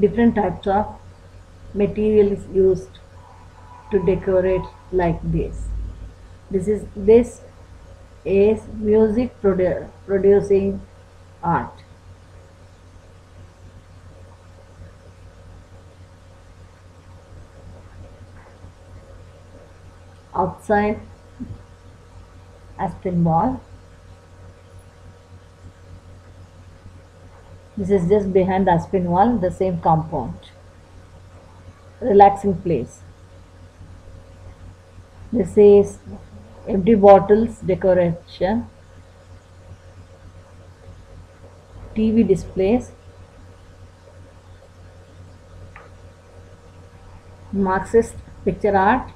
different types of materials used to decorate like this this is this is music produ- producing art outside Aspinwall. This is just behind the Aspinwall, the same compound. Relaxing place. This is empty bottles decoration. TV displays. Marxist picture art.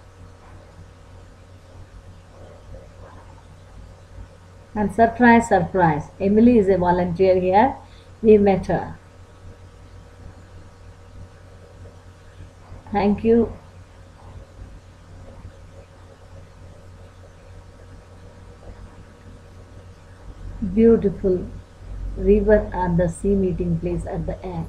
And surprise, surprise. Emily is a volunteer here. We met her. Thank you. Beautiful river and the sea meeting place at the end.